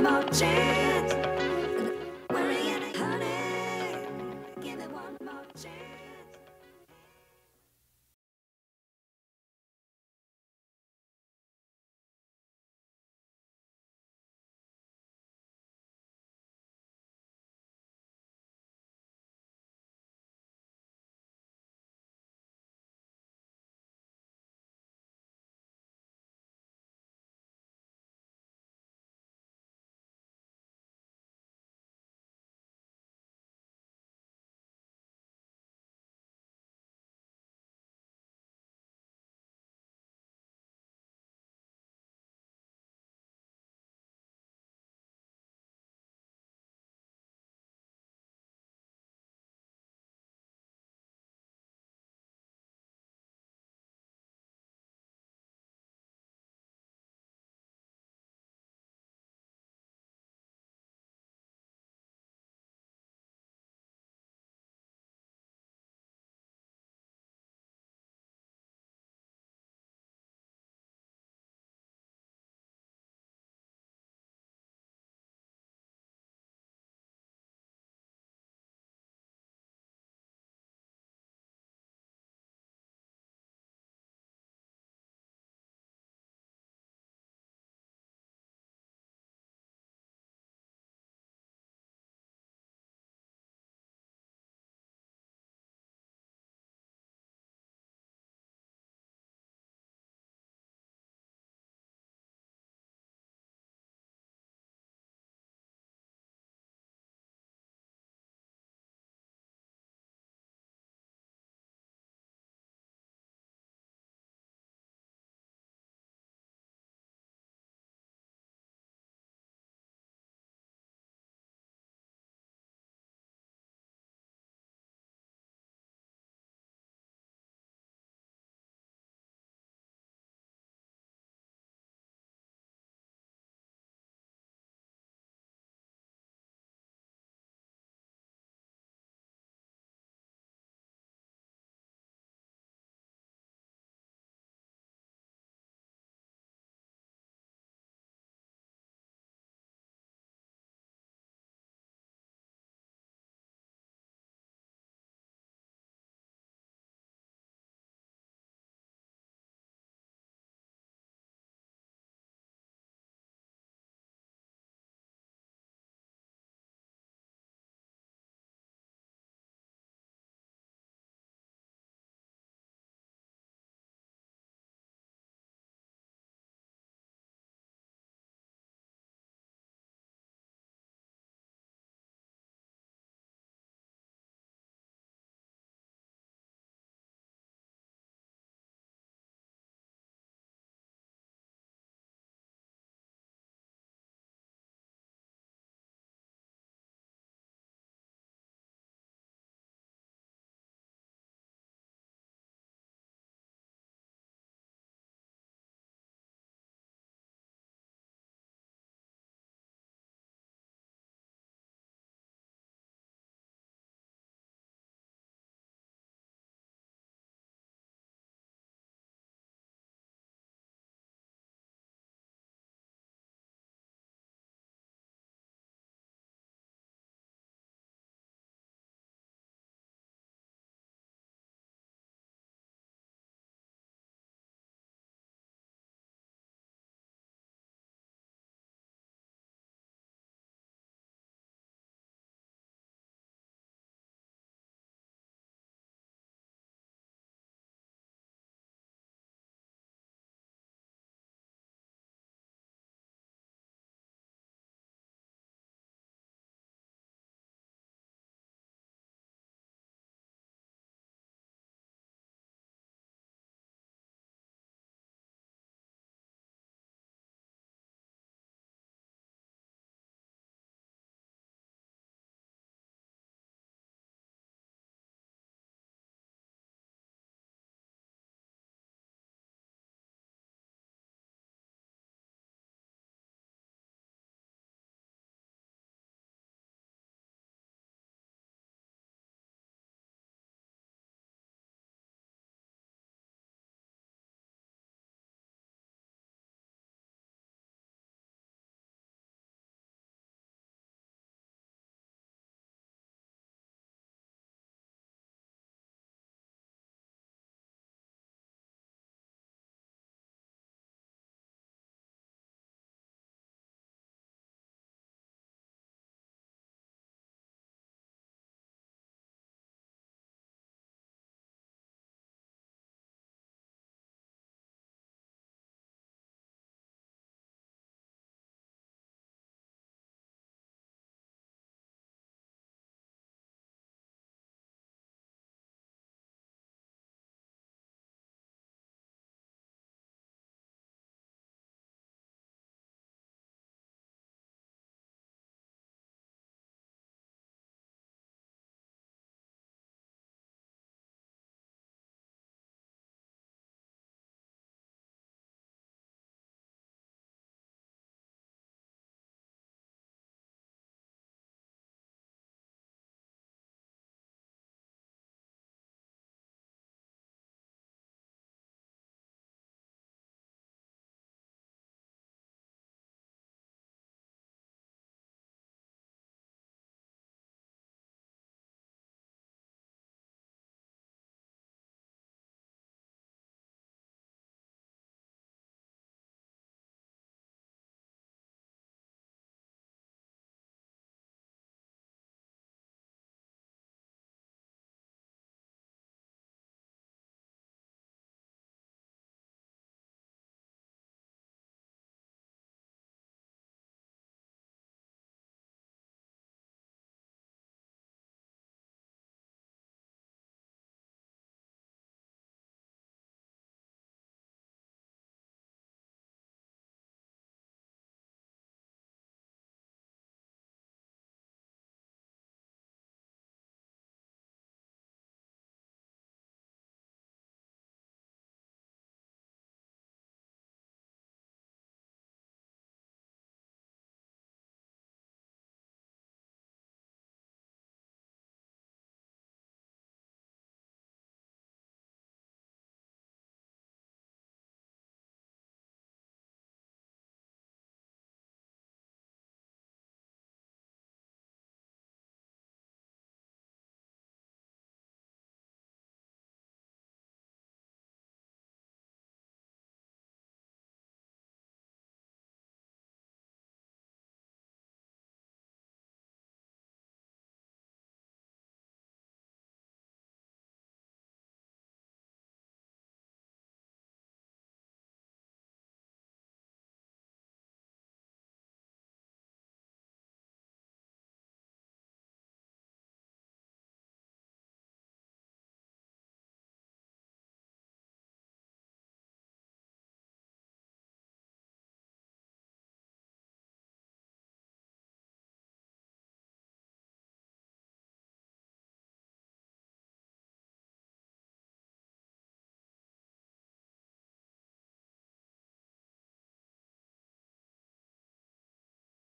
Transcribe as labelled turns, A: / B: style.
A: not change.